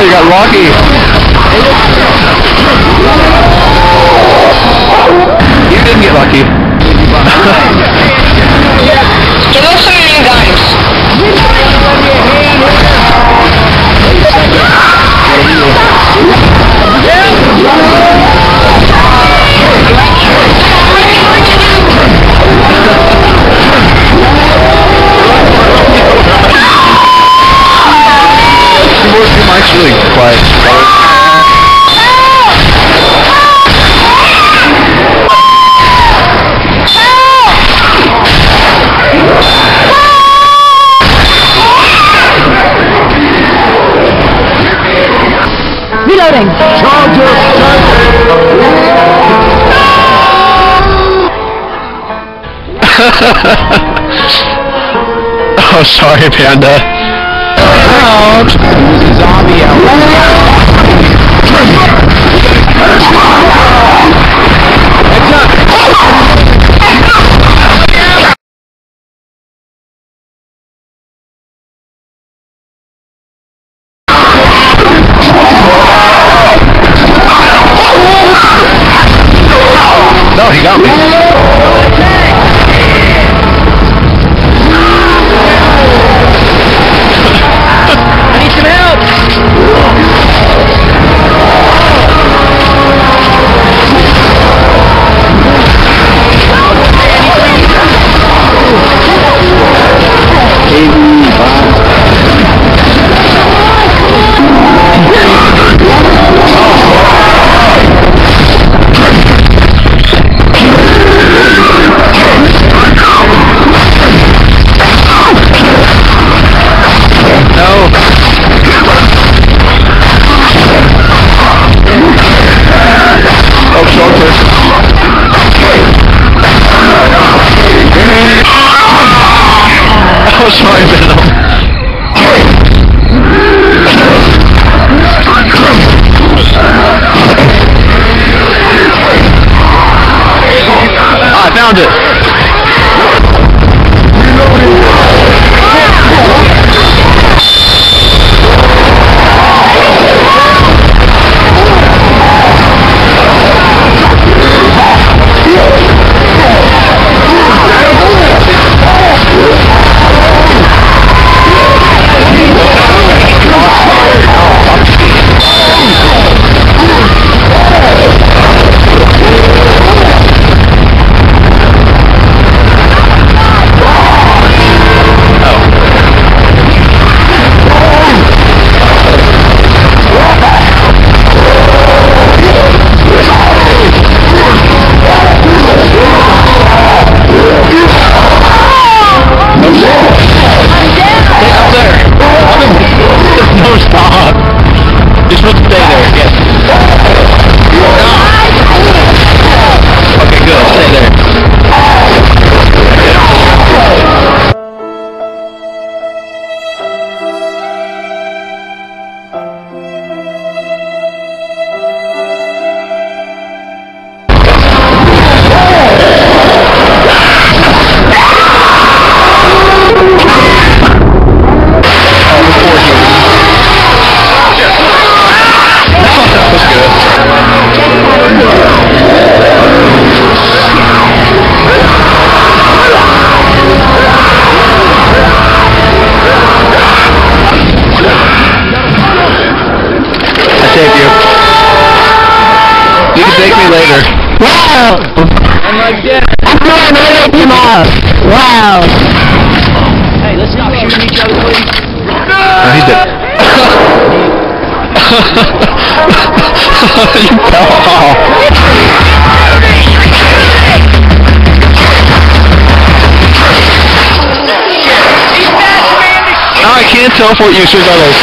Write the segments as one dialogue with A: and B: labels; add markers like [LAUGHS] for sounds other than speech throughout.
A: You got lucky. You didn't get
B: lucky. [LAUGHS] [LAUGHS]
A: Oh, sorry, Panda. Zombie No, sorry, Venom.
C: I'm like dead.
B: I'm to rip him off. Wow.
C: Hey, let's stop shooting each other, please.
A: Oh, he's dead. you fell off. I can't teleport you to others.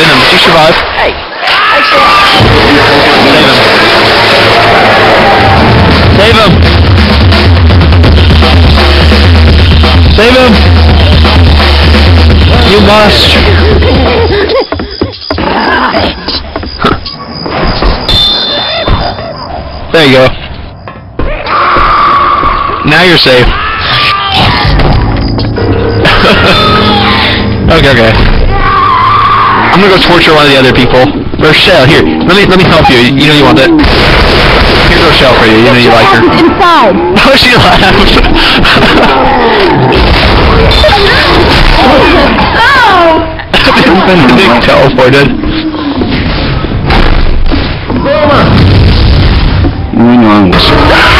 A: Venom, did you survive?
C: Hey,
A: Save him. Save him. You must. There you go. Now you're safe. [LAUGHS] okay, okay. I'm gonna go torture one of the other people. Rochelle, here, let me let me help you. You know you want that. Here's Rochelle for you. You know you like her.
B: Inside. [LAUGHS]
A: Oh, she laughed. Nick [LAUGHS] teleported.
D: Moving on.